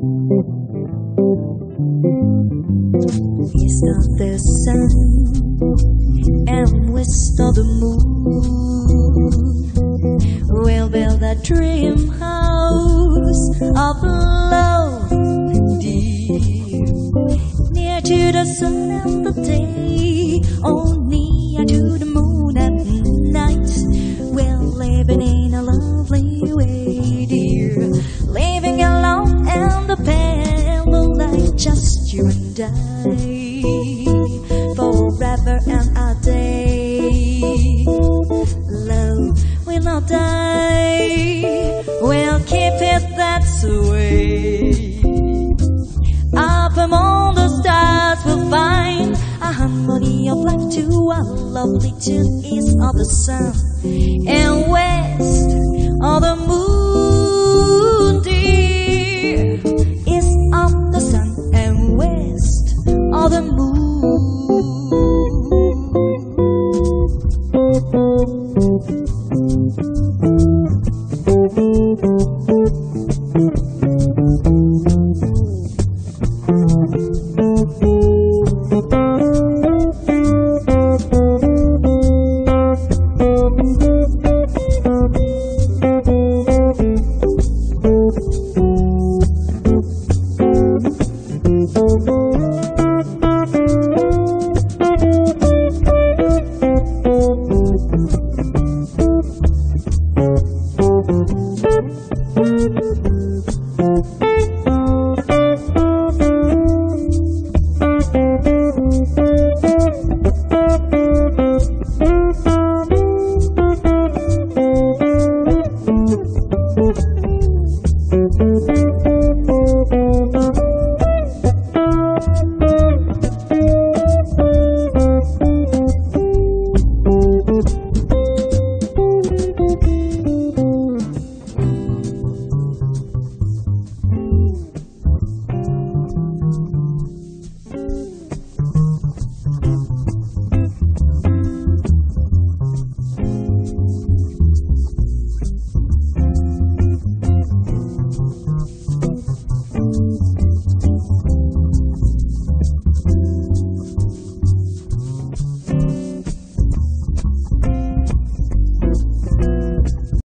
East of the sun and west of the moon. We'll build a dream house of love, dear, near to the sun and the day, oh lovely tune east of the sun. And west of the moon, of the moon.